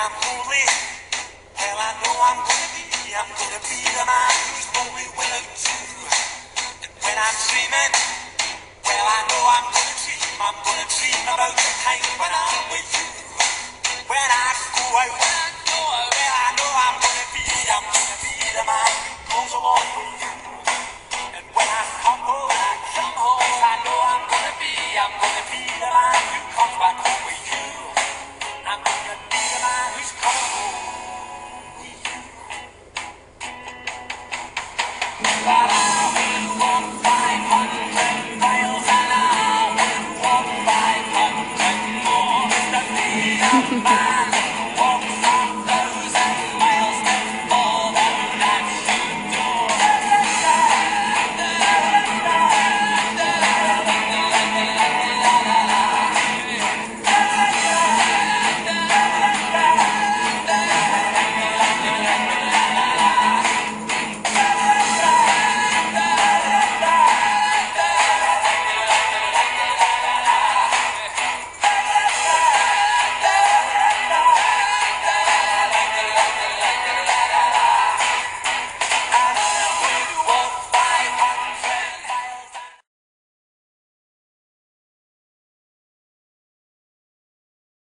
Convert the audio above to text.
I'm lonely, and I know I'm gonna be, I'm gonna be the man who's only willing to. And when I'm dreaming, well I know I'm gonna dream, I'm gonna dream about the time when I'm with you. Tchau.